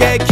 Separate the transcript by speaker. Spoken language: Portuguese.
Speaker 1: que